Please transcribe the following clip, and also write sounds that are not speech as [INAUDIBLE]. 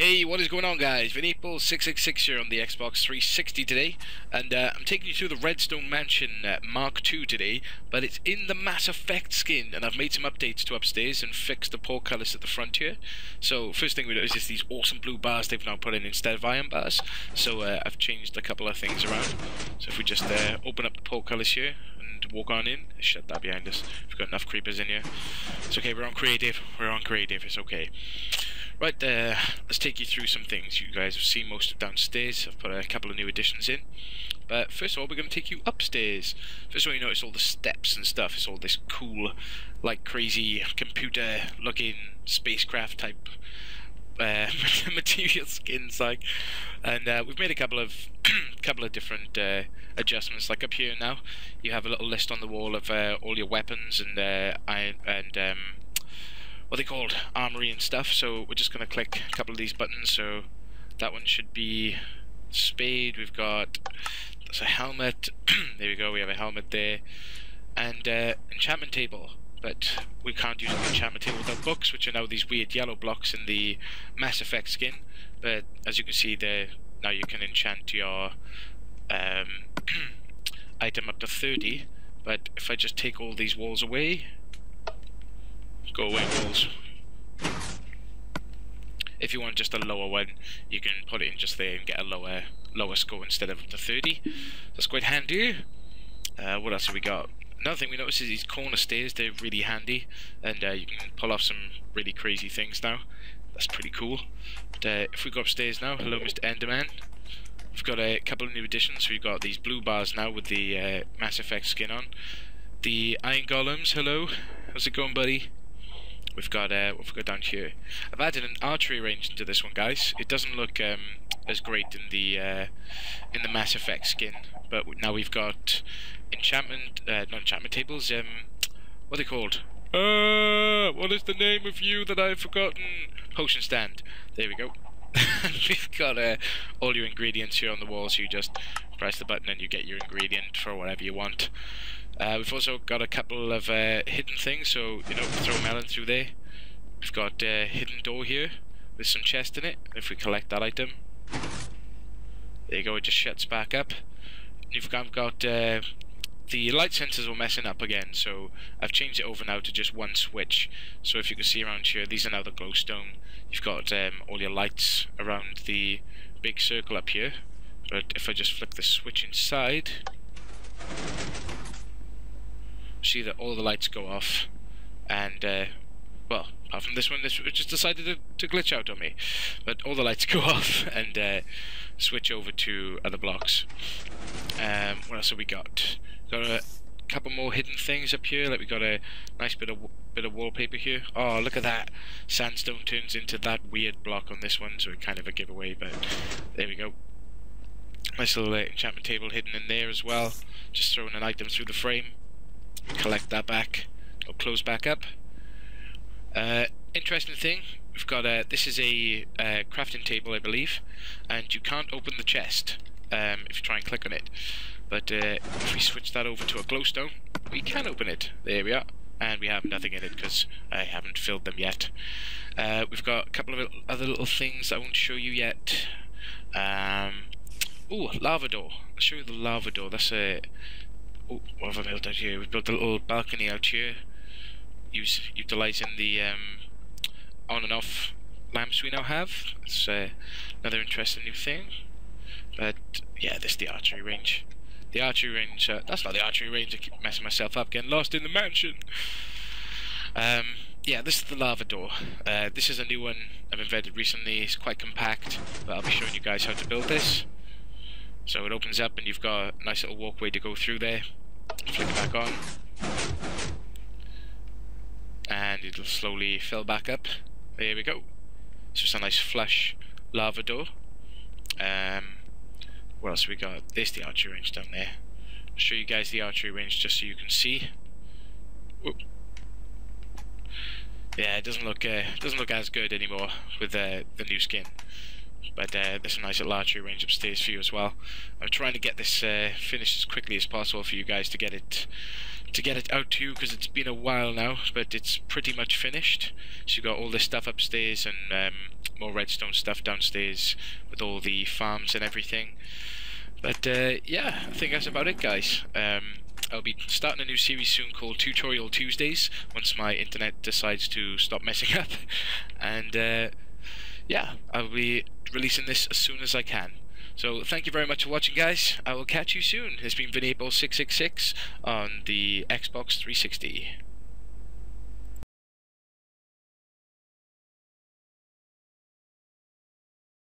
Hey, what is going on guys? Vinny8ball666 here on the Xbox 360 today, and uh, I'm taking you through the Redstone Mansion uh, Mark II today, but it's in the Mass Effect skin, and I've made some updates to upstairs and fixed the portcullis at the front here. So, first thing we notice is just these awesome blue bars they've now put in instead of iron bars, so uh, I've changed a couple of things around. So if we just uh, open up the portcullis here, and walk on in, shut that behind us. We've got enough creepers in here. It's okay, we're on creative, we're on creative, it's okay. Right, uh, let's take you through some things. You guys have seen most of downstairs. I've put a couple of new additions in. But first of all, we're going to take you upstairs. First of all, you notice all the steps and stuff. It's all this cool, like crazy computer-looking spacecraft type uh, [LAUGHS] material skins, like. And uh, we've made a couple of [CLEARS THROAT] couple of different uh, adjustments. Like up here now, you have a little list on the wall of uh, all your weapons and uh, and um, what they called armory and stuff. So we're just going to click a couple of these buttons. So that one should be spade. We've got that's a helmet. [CLEARS THROAT] There we go. We have a helmet there. And uh, enchantment table. But we can't use an enchantment table without books which are now these weird yellow blocks in the Mass Effect skin. But as you can see there now you can enchant your um, [CLEARS THROAT] item up to 30 but if I just take all these walls away Go away walls. If you want just a lower one, you can put it in just there and get a lower lower score instead of the 30. That's quite handy. Uh, what else have we got? Another thing we notice is these corner stairs, they're really handy, and uh, you can pull off some really crazy things now. That's pretty cool. But, uh, if we go upstairs now, hello Mr. Enderman. We've got a couple of new additions, we've got these blue bars now with the uh, Mass Effect skin on. The Iron Golems, hello. How's it going, buddy? We've got uh, we've got down here. I've added an archery range into this one, guys. It doesn't look um, as great in the uh, in the Mass Effect skin, but now we've got enchantment, uh, not enchantment tables. Um, what are they called? Uh, what is the name of you that I've forgotten? Potion stand. There we go. [LAUGHS] we've got uh, all your ingredients here on the wall, so you just press the button and you get your ingredient for whatever you want. Uh, we've also got a couple of uh, hidden things, so you know, throw melon through there. We've got a uh, hidden door here with some chest in it. If we collect that item, there you go. It just shuts back up. You've got, got uh, the light sensors were messing up again, so I've changed it over now to just one switch. So if you can see around here, these are now the glowstone. You've got um, all your lights around the big circle up here. But if I just flick the switch inside, see that all the lights go off, and uh, well, apart from this one, this just decided to, to, glitch out on me. But all the lights [LAUGHS] go off and uh, switch over to other blocks. Um, what else have we got? Got a couple more hidden things up here. Like we got a nice bit of bit of wallpaper here. Oh, look at that! Sandstone turns into that weird block on this one, so it's kind of a giveaway. But there we go. Nice little uh, enchantment table hidden in there as well. Just throwing an item through the frame collect that back or close back up. Uh, interesting thing, we've got a, this is a, a, crafting table I believe, and you can't open the chest um, if you try and click on it. But uh, if we switch that over to a glowstone, we can open it. There we are. And we have nothing in it because I haven't filled them yet. Uh, we've got a couple of other little things I won't show you yet. Um, oh, lava door. I'll show you the lava door. That's a Oh, what have I built out here? We've built a little balcony out here, use, utilising the um, on and off lamps we now have. It's uh, another interesting new thing. But yeah, this is the archery range. The archery range, uh, that's not the archery range, I keep messing myself up, getting lost in the mansion. Um, yeah, this is the lava door. Uh, this is a new one I've invented recently, it's quite compact, but I'll be showing you guys how to build this. So it opens up and you've got a nice little walkway to go through there. Flick back on. And it'll slowly fill back up. There we go. It's a nice flush lava door. Um, what else we got? There's the archery range down there. I'll show you guys the archery range just so you can see. Whoop. Yeah, it doesn't look uh, doesn't look as good anymore with uh, the new skin. But uh, there's a nice little archery range upstairs for you as well. I'm trying to get this uh, finished as quickly as possible for you guys to get it to get it out to you because it's been a while now, but it's pretty much finished. So you've got all this stuff upstairs and um, more redstone stuff downstairs with all the farms and everything. But uh, yeah, I think that's about it, guys. Um, I'll be starting a new series soon called Tutorial Tuesdays once my internet decides to stop messing [LAUGHS] up. And uh, yeah, I'll be releasing this as soon as I can. So thank you very much for watching, guys. I will catch you soon. It's been Vinny 666 on the Xbox 360.